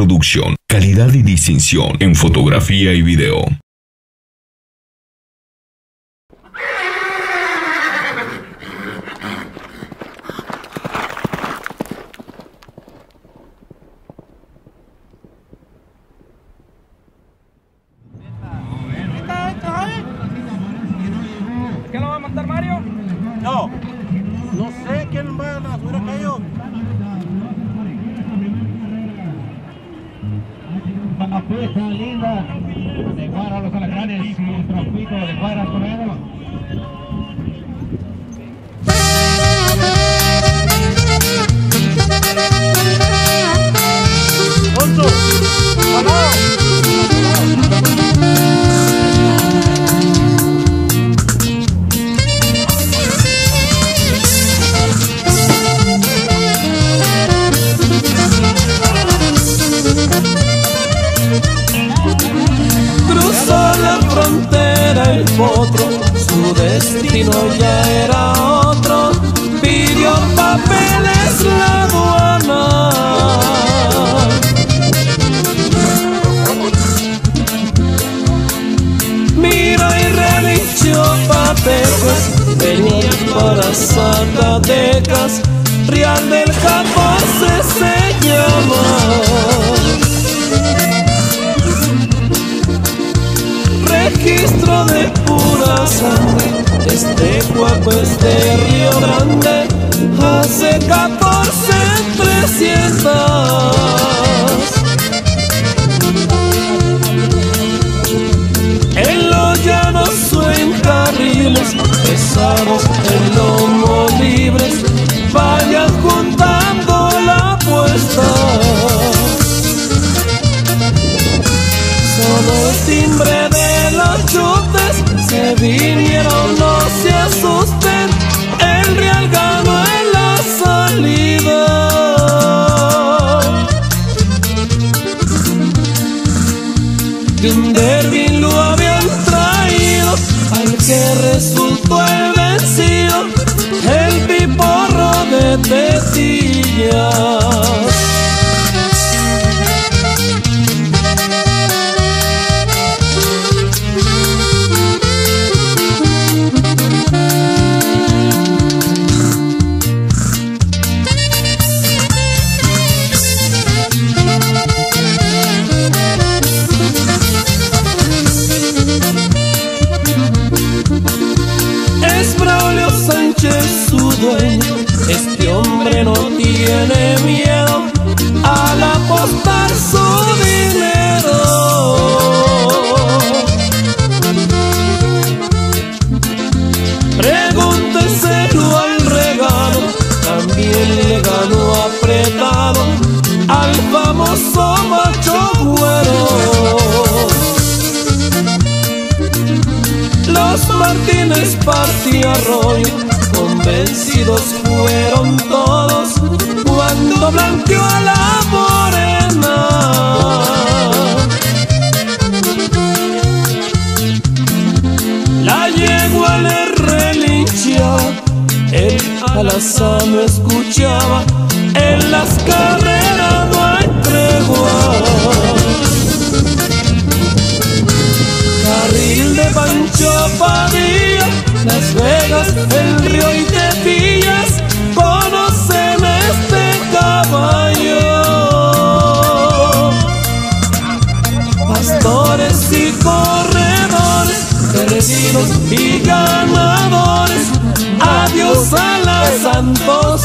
Producción, calidad y distinción en fotografía y video. ¿Qué lo va a mandar Mario? No, no sé quién va a subir a pieza linda de Guara los alacranes, un trapito de Guara Toledo. Poncho, su destino ya era otro. Pidió papeles la aduana. Mira y relinchó papecos, venía para Este cuerpo es de Río Grande, hace 14 En los llanos en carriles, pesados en lomo libres, vayan juntando la apuesta. Solo el timbre de los chutes se vinieron, De un derby lo habían traído al que resultó el vencido, el piporro de Tetillas. Martínez partía rollo, convencidos fueron todos cuando blanqueó a la y corredores, perdidos y ganadores. Adiós a la Santos